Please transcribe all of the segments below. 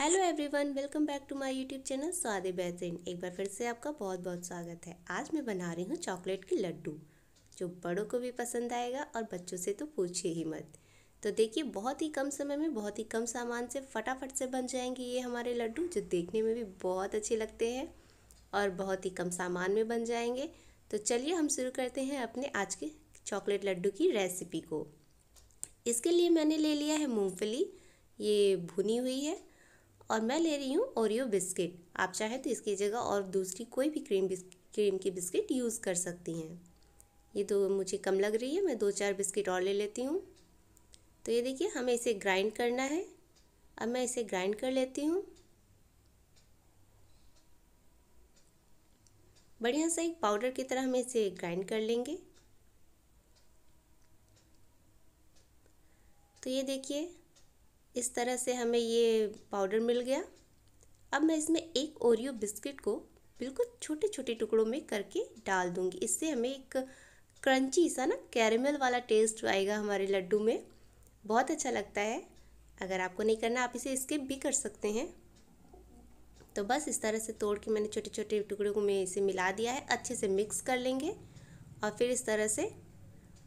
Hello everyone welcome back to my YouTube channel स्वादे बेहतरीन एक बार फिर से आपका बहुत बहुत स्वागत है। आज मैं बना रही हूँ चॉकलेट के लड्डू, जो बड़ों को भी पसंद आएगा और बच्चों से तो पूछिए ही मत। तो देखिए, बहुत ही कम समय में, बहुत ही कम सामान से फटाफट से बन जाएँगे ये हमारे लड्डू, जो देखने में भी बहुत अच्छे लगते हैं और बहुत ही कम सामान में बन जाएँगे। तो चलिए हम शुरू करते हैं अपने आज के चॉकलेट लड्डू की रेसिपी को। इसके लिए मैंने ले लिया है मूँगफली, ये भुनी हुई है। और मैं ले रही हूँ ओरियो बिस्किट। आप चाहें तो इसकी जगह और दूसरी कोई भी क्रीम क्रीम की बिस्किट यूज़ कर सकती हैं। ये तो मुझे कम लग रही है, मैं दो चार बिस्किट और ले लेती हूँ। तो ये देखिए, हमें इसे ग्राइंड करना है। अब मैं इसे ग्राइंड कर लेती हूँ। बढ़िया सा एक पाउडर की तरह हम इसे ग्राइंड कर लेंगे। तो ये देखिए इस तरह से हमें ये पाउडर मिल गया। अब मैं इसमें एक ओरियो बिस्किट को बिल्कुल छोटे छोटे टुकड़ों में करके डाल दूँगी। इससे हमें एक क्रंची सा ना कैरेमल वाला टेस्ट आएगा हमारे लड्डू में। बहुत अच्छा लगता है। अगर आपको नहीं करना, आप इसे स्किप भी कर सकते हैं। तो बस इस तरह से तोड़ के मैंने छोटे छोटे टुकड़ों को मैं इसे मिला दिया है। अच्छे से मिक्स कर लेंगे और फिर इस तरह से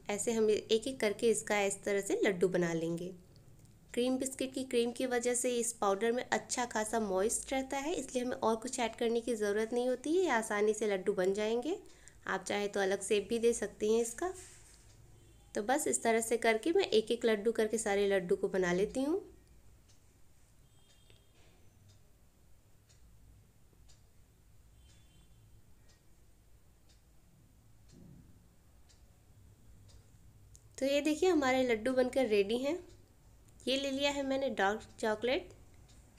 ऐसे हम एक एक करके इसका इस तरह से लड्डू बना लेंगे। क्रीम बिस्किट की क्रीम की वजह से इस पाउडर में अच्छा खासा मॉइस्ट रहता है, इसलिए हमें और कुछ ऐड करने की ज़रूरत नहीं होती है आसानी से लड्डू बन जाएँगे। आप चाहे तो अलग सेप भी दे सकती हैं इसका। तो बस इस तरह से करके मैं एक एक लड्डू करके सारे लड्डू को बना लेती हूँ। तो ये देखिए, हमारे लड्डू बनकर रेडी हैं। ये ले लिया है मैंने डार्क चॉकलेट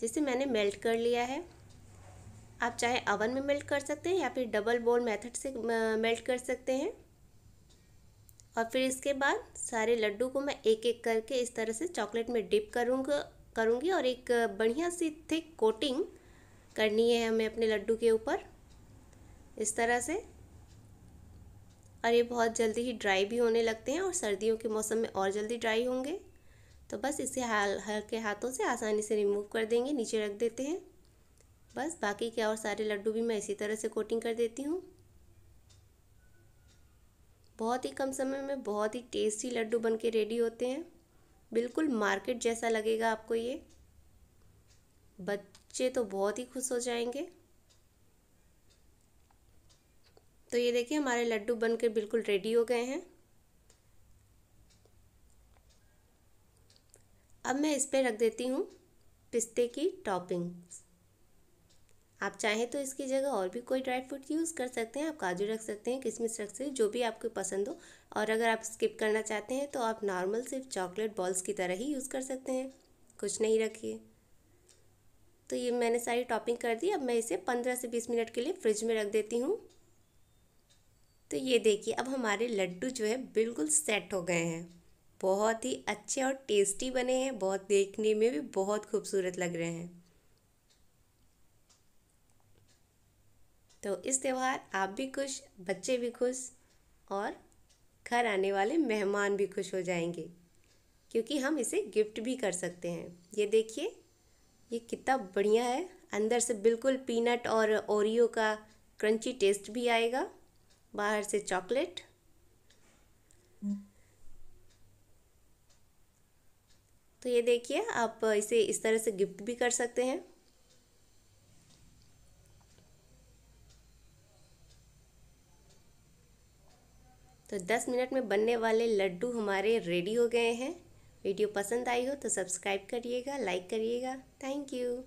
जिसे मैंने मेल्ट कर लिया है। आप चाहे अवन में मेल्ट कर सकते हैं या फिर डबल बोल मेथड से मेल्ट कर सकते हैं। और फिर इसके बाद सारे लड्डू को मैं एक एक करके इस तरह से चॉकलेट में डिप करूँगा, करूँगी और एक बढ़िया सी थिक कोटिंग करनी है हमें अपने लड्डू के ऊपर, इस तरह से। और ये बहुत जल्दी ही ड्राई भी होने लगते हैं और सर्दियों के मौसम में और जल्दी ड्राई होंगे। तो बस इसे हाल, हल्के हाथों से आसानी से रिमूव कर देंगे, नीचे रख देते हैं। बस बाकी के और सारे लड्डू भी मैं इसी तरह से कोटिंग कर देती हूँ। बहुत ही कम समय में बहुत ही टेस्टी लड्डू बन के रेडी होते हैं। बिल्कुल मार्केट जैसा लगेगा आपको ये। बच्चे तो बहुत ही खुश हो जाएँगे। तो ये देखिए, हमारे लड्डू बनकर बिल्कुल रेडी हो गए हैं। अब मैं इस पर रख देती हूँ पिस्ते की टॉपिंग आप चाहें तो इसकी जगह और भी कोई ड्राई फ्रूट यूज़ कर सकते हैं, आप काजू रख सकते हैं, किशमिश रख सकते हैं, जो भी आपको पसंद हो। और अगर आप स्किप करना चाहते हैं तो आप नॉर्मल सिर्फ़ चॉकलेट बॉल्स की तरह ही यूज़ कर सकते हैं। कुछ नहीं रखिए। तो ये मैंने सारी टॉपिंग कर दी, अब मैं इसे पंद्रह से बीस मिनट के लिए फ्रिज में रख देती हूँ। तो ये देखिए, अब हमारे लड्डू जो है बिल्कुल सेट हो गए हैं। बहुत ही अच्छे और टेस्टी बने हैं, बहुत देखने में भी बहुत खूबसूरत लग रहे हैं। तो इस त्यौहार आप भी खुश, बच्चे भी खुश और घर आने वाले मेहमान भी खुश हो जाएँगे, क्योंकि हम इसे गिफ्ट भी कर सकते हैं। ये देखिए, ये कितना बढ़िया है। अंदर से बिल्कुल पीनट और ओरियो का क्रंची टेस्ट भी आएगा। बाहर से चॉकलेट। तो ये देखिए, आप इसे इस तरह से गिफ्ट भी कर सकते हैं। तो 10 मिनट में बनने वाले लड्डू हमारे रेडी हो गए हैं। वीडियो पसंद आई हो तो सब्सक्राइब करिएगा, लाइक करिएगा। Thank you.